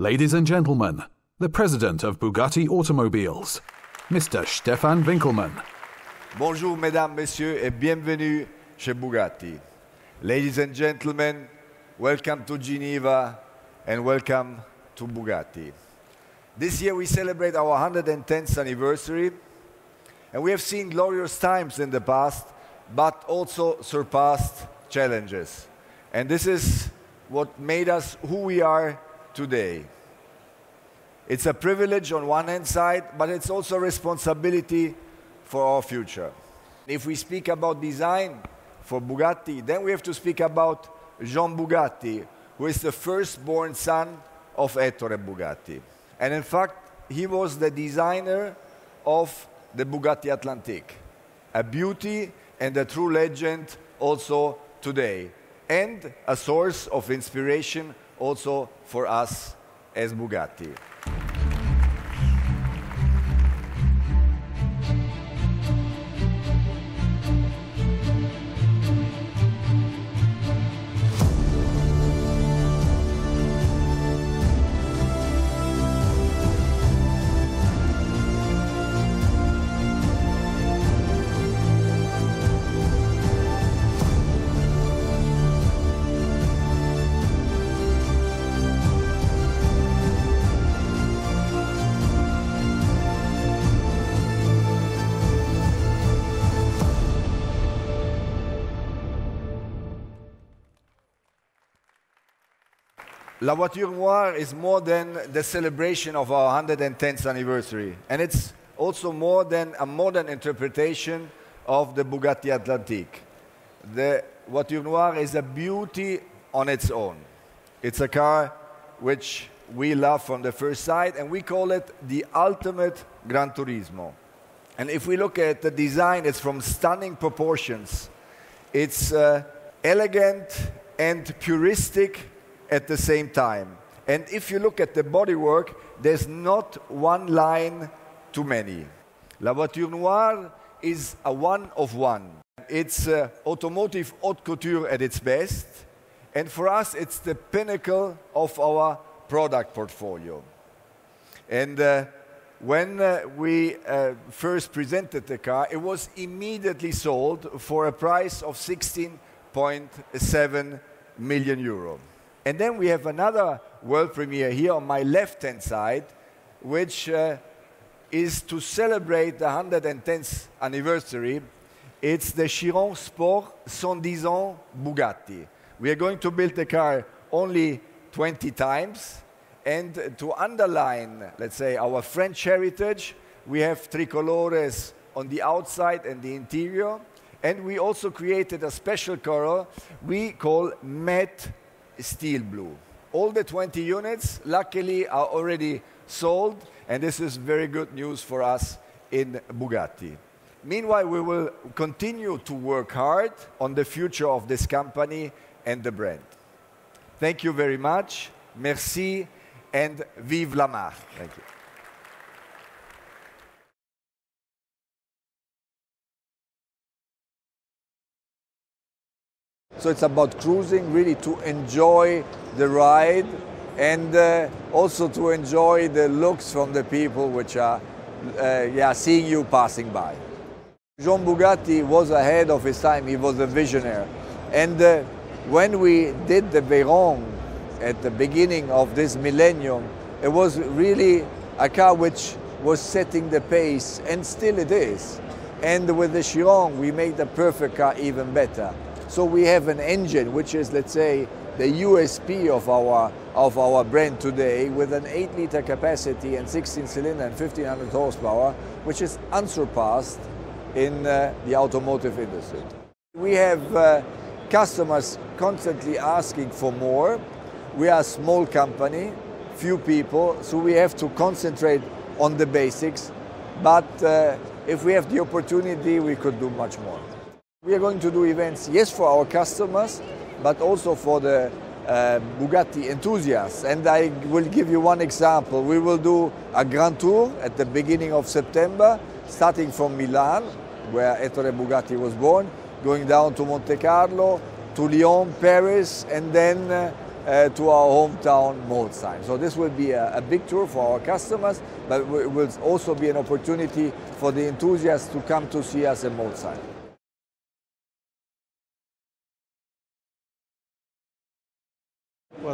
Ladies and gentlemen, the president of Bugatti Automobiles, Mr. Stephan Winkelmann. Bonjour, mesdames, messieurs, et bienvenue chez Bugatti. Ladies and gentlemen, welcome to Geneva and welcome to Bugatti. This year we celebrate our 110th anniversary, and we have seen glorious times in the past, but also surpassed challenges. And this is what made us who we are today. It's a privilege on one hand side, but it's also a responsibility for our future. If we speak about design for Bugatti, then we have to speak about Jean Bugatti, who is the firstborn son of Ettore Bugatti. And in fact, he was the designer of the Bugatti Atlantique, a beauty and a true legend also today, and a source of inspiration also for us as Bugatti. La Voiture Noire is more than the celebration of our 110th anniversary, and it's also more than a modern interpretation of the Bugatti Atlantique. The Voiture Noire is a beauty on its own. It's a car which we love from the first sight, and we call it the ultimate Gran Turismo. And if we look at the design, it's from stunning proportions. It's uh, elegant and puristic at the same time. And if you look at the bodywork, there's not one line too many. La Voiture Noire is a one of one. It's uh, automotive haute couture at its best. And for us, it's the pinnacle of our product portfolio. And uh, when uh, we uh, first presented the car, it was immediately sold for a price of 16.7 million euro. And then we have another world premiere here on my left hand side, which uh, is to celebrate the 110th anniversary. It's the Chiron Sport 110 ans Bugatti. We are going to build the car only 20 times. And to underline, let's say, our French heritage, we have tricolores on the outside and the interior. And we also created a special color we call matte steel blue. All the 20 units, luckily, are already sold, and this is very good news for us in Bugatti. Meanwhile, we will continue to work hard on the future of this company and the brand. Thank you very much. Merci, and vive la marque. Thank you. So it's about cruising, really to enjoy the ride and uh, also to enjoy the looks from the people which are uh, yeah, seeing you passing by. Jean Bugatti was ahead of his time, he was a visionary. And uh, when we did the Veyron at the beginning of this millennium, it was really a car which was setting the pace, and still it is. And with the Chiron, we made the perfect car even better. So we have an engine which is, let's say, the USP of our, of our brand today with an 8 liter capacity and 16 cylinder and 1500 horsepower, which is unsurpassed in uh, the automotive industry. We have uh, customers constantly asking for more. We are a small company, few people, so we have to concentrate on the basics. But uh, if we have the opportunity, we could do much more. We are going to do events, yes, for our customers, but also for the uh, Bugatti enthusiasts. And I will give you one example. We will do a Grand Tour at the beginning of September, starting from Milan, where Ettore Bugatti was born, going down to Monte Carlo, to Lyon, Paris, and then uh, uh, to our hometown Molsheim. So this will be a, a, big tour for our customers, but it will also be an opportunity for the enthusiasts to come to see us in Molsheim.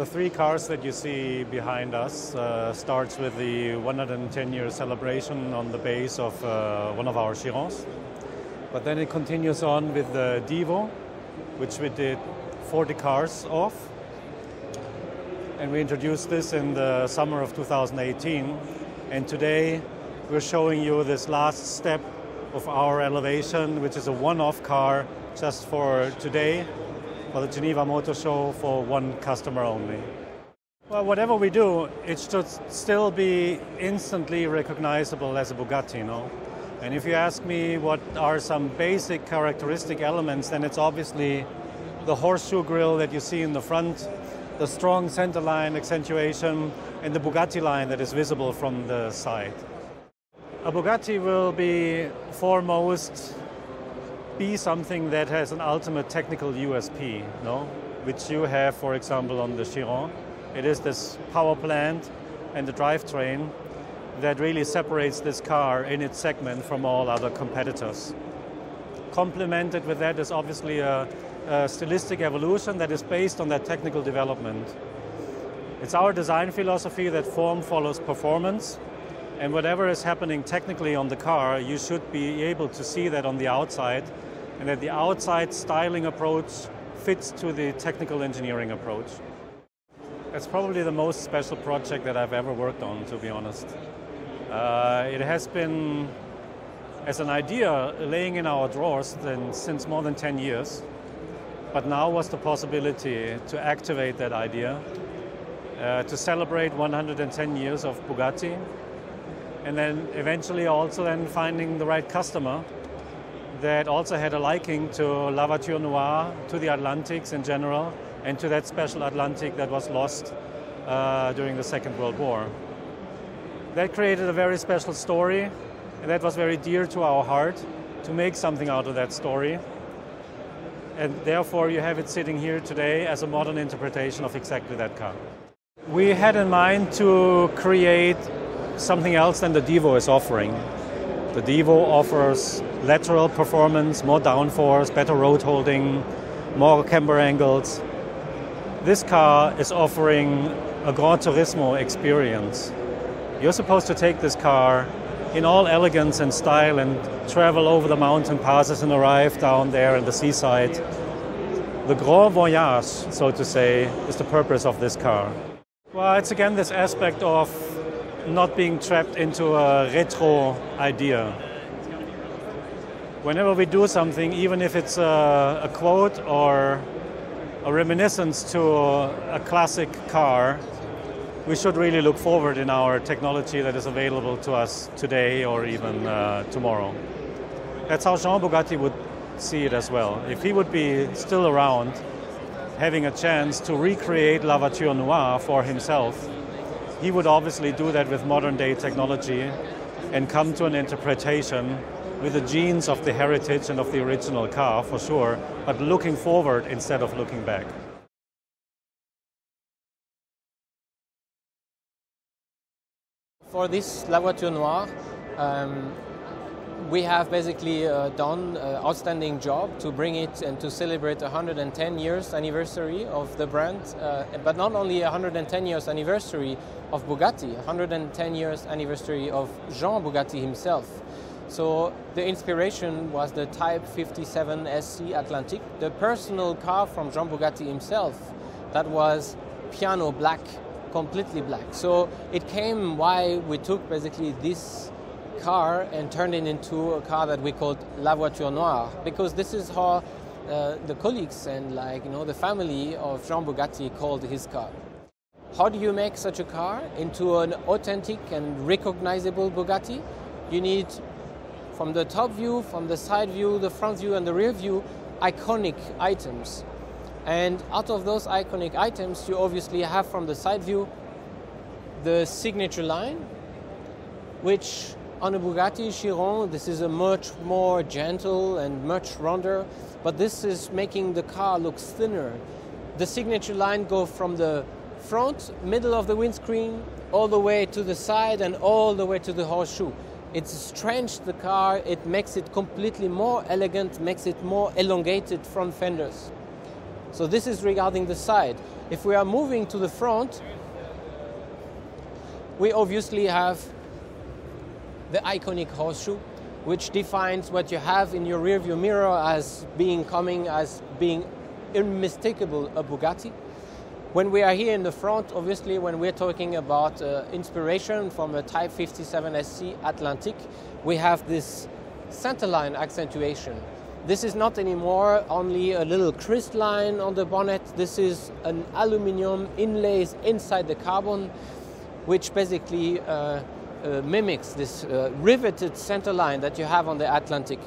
The three cars that you see behind us uh, starts with the 110 year celebration on the base of uh, one of our Chirons. But then it continues on with the Divo, which we did 40 cars of. And we introduced this in the summer of 2018. And today we're showing you this last step of our elevation, which is a one-off car just for today for the Geneva Motor Show for one customer only. Well, whatever we do, it should still be instantly recognizable as a Bugatti, you know. And if you ask me what are some basic characteristic elements, then it's obviously the horseshoe grille that you see in the front, the strong centerline accentuation, and the Bugatti line that is visible from the side. A Bugatti will be foremost be something that has an ultimate technical USP, no? which you have, for example, on the Chiron. It is this power plant and the drivetrain that really separates this car in its segment from all other competitors. Complemented with that is obviously a, a stylistic evolution that is based on that technical development. It's our design philosophy that form follows performance, and whatever is happening technically on the car, you should be able to see that on the outside and that the outside styling approach fits to the technical engineering approach. It's probably the most special project that I've ever worked on, to be honest. Uh, it has been, as an idea, laying in our drawers then, since more than 10 years. But now was the possibility to activate that idea, uh, to celebrate 110 years of Bugatti, and then eventually also then finding the right customer that also had a liking to La Voiture Noire, to the Atlantics in general, and to that special Atlantic that was lost uh, during the Second World War. That created a very special story, and that was very dear to our heart to make something out of that story. And therefore, you have it sitting here today as a modern interpretation of exactly that car. We had in mind to create something else than the Divo is offering. The Divo offers lateral performance, more downforce, better road holding, more camber angles. This car is offering a Gran Turismo experience. You're supposed to take this car in all elegance and style and travel over the mountain passes and arrive down there in the seaside. The grand voyage, so to say, is the purpose of this car. Well, it's again this aspect of not being trapped into a retro idea. Whenever we do something, even if it's a, a quote or a reminiscence to a classic car, we should really look forward in our technology that is available to us today or even uh, tomorrow. That's how Jean Bugatti would see it as well. If he would be still around, having a chance to recreate La Voiture Noire for himself, he would obviously do that with modern day technology and come to an interpretation with the genes of the heritage and of the original car for sure, but looking forward instead of looking back. For this La Voiture Noire, um, we have basically uh, done an outstanding job to bring it and to celebrate 110 years anniversary of the brand, uh, but not only 110 years anniversary of Bugatti, 110 years anniversary of Jean Bugatti himself. So the inspiration was the Type 57 SC Atlantic, the personal car from Jean Bugatti himself that was piano black, completely black. So it came why we took basically this car and turned it into a car that we called La Voiture Noire because this is how uh, the colleagues and like you know the family of Jean Bugatti called his car. How do you make such a car into an authentic and recognizable Bugatti? You need from the top view, from the side view, the front view and the rear view iconic items. And out of those iconic items, you obviously have from the side view the signature line, which on a Bugatti Chiron, this is a much more gentle and much rounder, but this is making the car look thinner, the signature line go from the front, middle of the windscreen, all the way to the side and all the way to the horseshoe. It's strengthened the car, it makes it completely more elegant, makes it more elongated front fenders. So this is regarding the side. If we are moving to the front, we obviously have the iconic horseshoe, which defines what you have in your rearview mirror as being coming as being unmistakable a Bugatti. When we are here in the front, obviously, when we're talking about uh, inspiration from a Type 57 SC Atlantic, we have this centerline accentuation. This is not anymore only a little crystalline on the bonnet. This is an aluminium inlays inside the carbon, which basically uh, uh, mimics this uh, riveted centerline that you have on the Atlantic.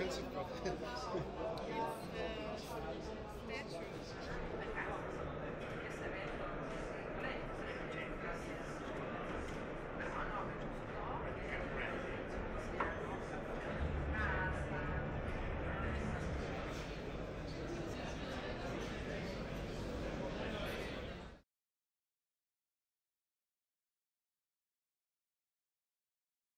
expensive.